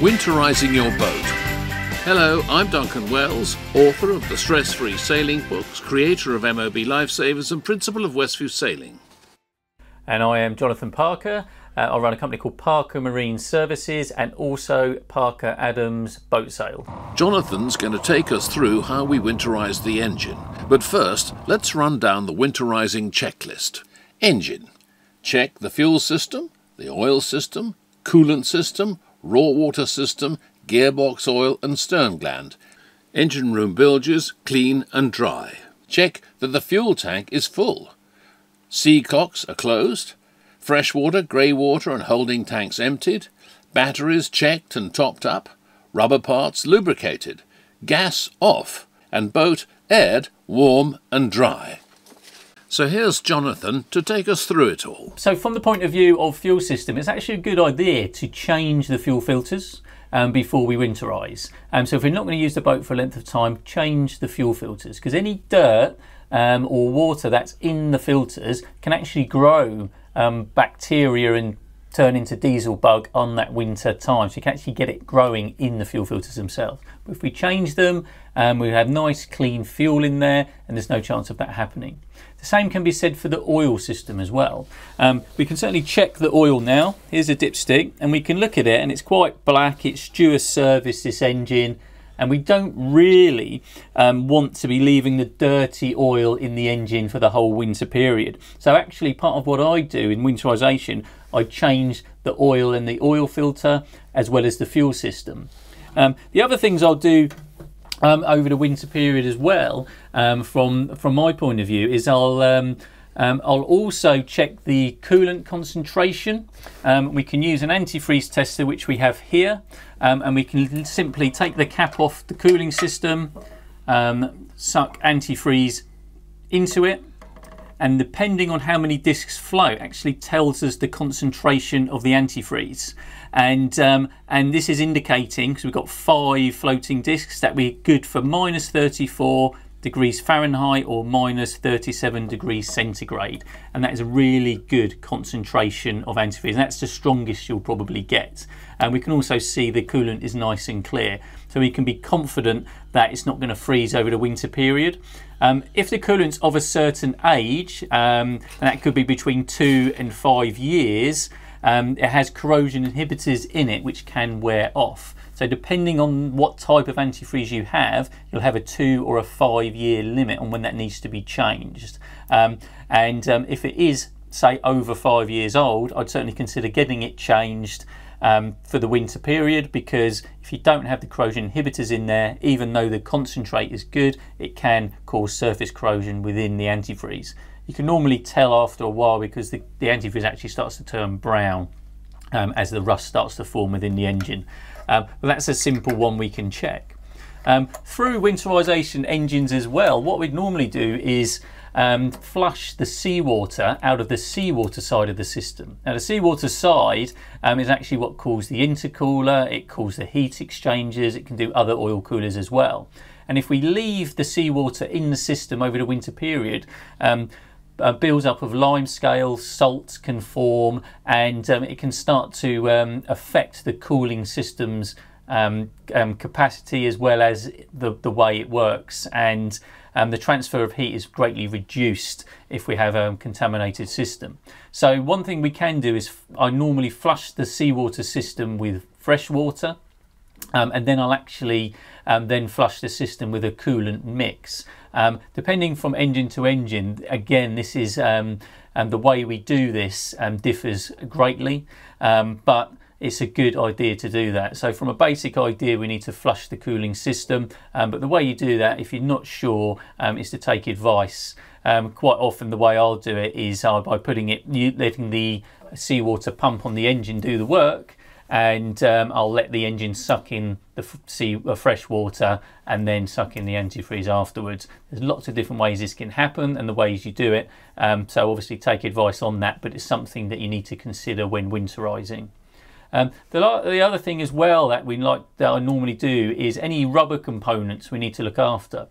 Winterizing Your Boat. Hello, I'm Duncan Wells, author of the Stress Free Sailing books, creator of MOB Lifesavers, and principal of Westview Sailing. And I am Jonathan Parker. Uh, I run a company called Parker Marine Services and also Parker Adams Boat Sale. Jonathan's going to take us through how we winterize the engine. But first, let's run down the winterizing checklist. Engine. Check the fuel system, the oil system, coolant system, raw water system, gearbox oil and stern gland. Engine room bilges clean and dry. Check that the fuel tank is full. Sea cocks are closed. Freshwater, grey water and holding tanks emptied. Batteries checked and topped up. Rubber parts lubricated. Gas off. And boat aired, warm and dry. So here's Jonathan to take us through it all. So from the point of view of fuel system, it's actually a good idea to change the fuel filters um, before we winterize. Um, so if we're not going to use the boat for a length of time, change the fuel filters because any dirt um, or water that's in the filters can actually grow um, bacteria and turn into diesel bug on that winter time. So you can actually get it growing in the fuel filters themselves. But if we change them, um, we have nice clean fuel in there and there's no chance of that happening. The same can be said for the oil system as well. Um, we can certainly check the oil now. Here's a dipstick and we can look at it and it's quite black. It's due a service this engine and we don't really um, want to be leaving the dirty oil in the engine for the whole winter period. So actually part of what I do in winterization, I change the oil in the oil filter as well as the fuel system. Um, the other things I'll do um, over the winter period as well, um, from from my point of view, is I'll um, I'll also check the coolant concentration. Um, we can use an antifreeze tester, which we have here, um, and we can simply take the cap off the cooling system, um, suck antifreeze into it, and depending on how many discs float, actually tells us the concentration of the antifreeze. And um, and this is indicating because we've got five floating discs that we're good for minus 34 degrees Fahrenheit or minus 37 degrees centigrade. And that is a really good concentration of antifreeze. And that's the strongest you'll probably get. And we can also see the coolant is nice and clear. So we can be confident that it's not going to freeze over the winter period. Um, if the coolant's of a certain age, um, and that could be between two and five years, um, it has corrosion inhibitors in it which can wear off. So depending on what type of antifreeze you have, you'll have a two or a five year limit on when that needs to be changed. Um, and um, if it is, say, over five years old, I'd certainly consider getting it changed um, for the winter period because if you don't have the corrosion inhibitors in there, even though the concentrate is good, it can cause surface corrosion within the antifreeze. You can normally tell after a while because the, the antifreeze actually starts to turn brown um, as the rust starts to form within the engine. Um, but that's a simple one we can check. Um, through winterization engines as well, what we'd normally do is um, flush the seawater out of the seawater side of the system. Now the seawater side um, is actually what cools the intercooler, it cools the heat exchangers, it can do other oil coolers as well. And if we leave the seawater in the system over the winter period, a build-up of lime scale, salt can form, and um, it can start to um, affect the cooling system's um, um capacity as well as the, the way it works. And um, the transfer of heat is greatly reduced if we have a contaminated system. So one thing we can do is I normally flush the seawater system with fresh water um, and then I'll actually um, then flush the system with a coolant mix. Um, depending from engine to engine, again, this is um, um, the way we do this um, differs greatly, but it's a good idea to do that. So from a basic idea, we need to flush the cooling system, but the way you do that, if you're not sure, is to take advice. quite often the way I'll do it is uh, by putting it, letting the seawater pump on the engine do the work, and um, I'll let the engine suck in the sea uh, fresh water and then suck in the antifreeze afterwards. There's lots of different ways this can happen and the ways you do it. Um, so obviously take advice on that, but it's something that you need to consider when winterizing. Um, the, the, other thing as well that we like that I normally do is any rubber components we need to look after.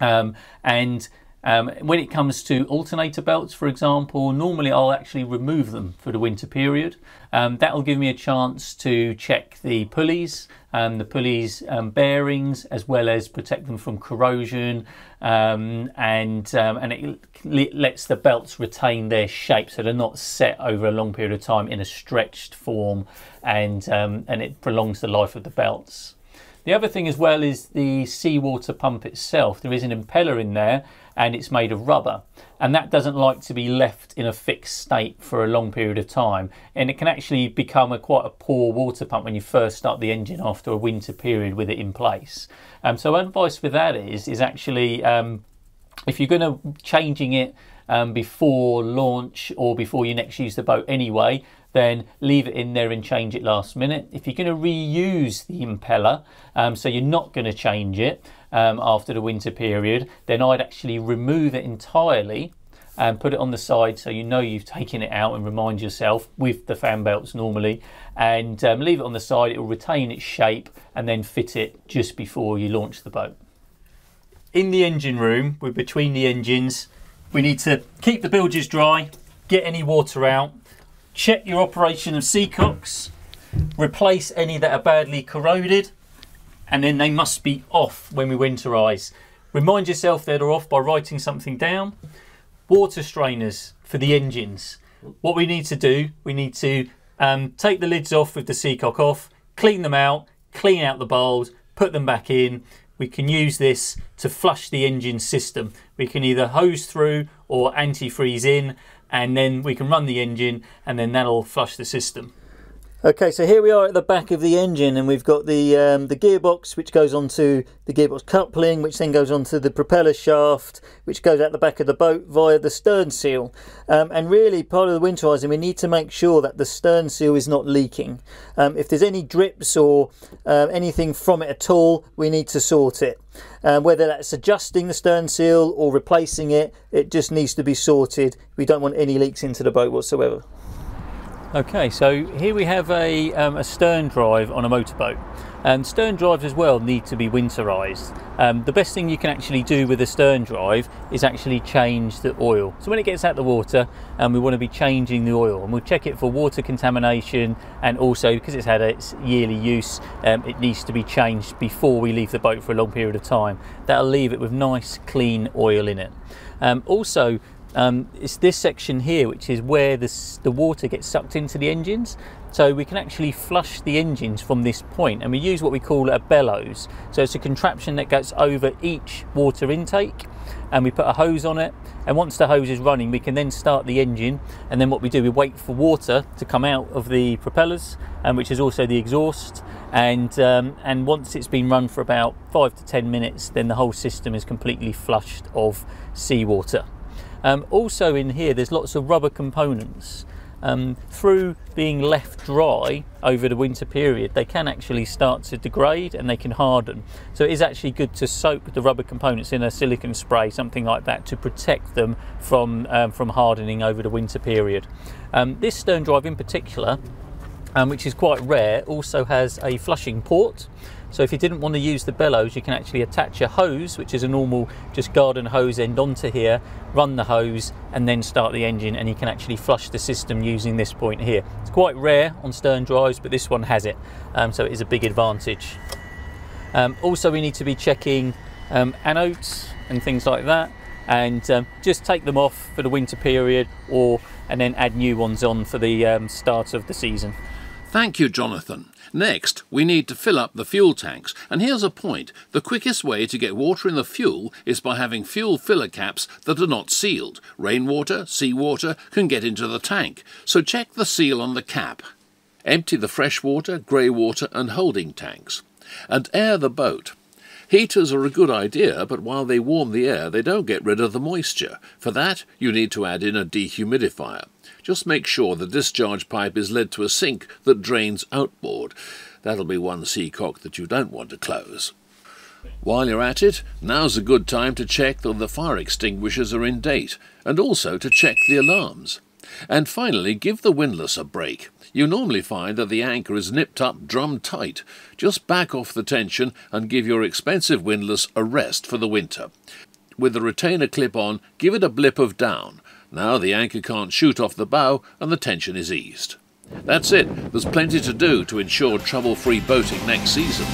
Um, and Um, when it comes to alternator belts, for example, normally I'll actually remove them for the winter period. Um, that will give me a chance to check the pulleys, um, the pulleys um, bearings, as well as protect them from corrosion, um, and um, and it lets the belts retain their shape, so they're not set over a long period of time in a stretched form, and and it prolongs the life of the belts. The other thing as well is the seawater pump itself. There is an impeller in there and it's made of rubber. And that doesn't like to be left in a fixed state for a long period of time. And it can actually become a quite a poor water pump when you first start the engine after a winter period with it in place. Um, so advice with that is, is actually um, if you're going to changing it um, before launch or before you next use the boat anyway, then leave it in there and change it last minute. If you're going to reuse the impeller, um, so you're not going to change it um, after the winter period, then I'd actually remove it entirely and put it on the side so you know you've taken it out and remind yourself with the fan belts normally and um, leave it on the side it will retain its shape and then fit it just before you launch the boat in the engine room we're between the engines we need to keep the bilges dry get any water out check your operation of seacocks replace any that are badly corroded and then they must be off when we winterize. Remind yourself that they're off by writing something down. Water strainers for the engines. What we need to do, we need to um, take the lids off with the seacock off, clean them out, clean out the bowls, put them back in. We can use this to flush the engine system. We can either hose through or antifreeze in and then we can run the engine and then that'll flush the system. Okay, so here we are at the back of the engine and we've got the um, the gearbox which goes onto the gearbox coupling which then goes onto the propeller shaft which goes out the back of the boat via the stern seal. Um, and really part of the winterizing we need to make sure that the stern seal is not leaking. Um, if there's any drips or uh, anything from it at all we need to sort it. Um, whether that's adjusting the stern seal or replacing it, it just needs to be sorted. We don't want any leaks into the boat whatsoever. Okay, so here we have a, um, a stern drive on a motorboat. And stern drives as well need to be winterized. Um, the best thing you can actually do with a stern drive is actually change the oil. So when it gets out the water, um, we want to be changing the oil and we'll check it for water contamination and also because it's had its yearly use, um, it needs to be changed before we leave the boat for a long period of time. That'll leave it with nice clean oil in it. Um, also, um, it's this section here which is where the water gets sucked into the engines. So we can actually flush the engines from this point and we use what we call a bellows. So it's a contraption that goes over each water intake and we put a hose on it. And once the hose is running we can then start the engine. And then what we do we wait for water to come out of the propellers and which is also the exhaust. And um, and once it's been run for about five to ten minutes then the whole system is completely flushed of seawater um, also in here, there's lots of rubber components. Um, through being left dry over the winter period, they can actually start to degrade and they can harden. So it is actually good to soak the rubber components in a silicone spray, something like that, to protect them from, um, from hardening over the winter period. Um, this stern drive in particular, um, which is quite rare, also has a flushing port. So if you didn't want to use the bellows, you can actually attach a hose, which is a normal just garden hose end onto here, run the hose and then start the engine and you can actually flush the system using this point here. It's quite rare on stern drives, but this one has it. Um, so it is a big advantage. Um, also, we need to be checking um, anodes and things like that and um, just take them off for the winter period or and then add new ones on for the um, start of the season. Thank you, Jonathan. Next, we need to fill up the fuel tanks. And here's a point. The quickest way to get water in the fuel is by having fuel filler caps that are not sealed. Rainwater, seawater can get into the tank. So check the seal on the cap. Empty the freshwater, grey water and holding tanks. And air the boat. Heaters are a good idea, but while they warm the air, they don't get rid of the moisture. For that, you need to add in a dehumidifier. Just make sure the discharge pipe is led to a sink that drains outboard. That'll be one seacock that you don't want to close. While you're at it, now's a good time to check that the fire extinguishers are in date, and also to check the alarms. And finally, give the windlass a break. You normally find that the anchor is nipped up drum tight. Just back off the tension and give your expensive windlass a rest for the winter. with the retainer clip on, give it a blip of down. Now the anchor can't shoot off the bow and the tension is eased. That's it, there's plenty to do to ensure trouble-free boating next season.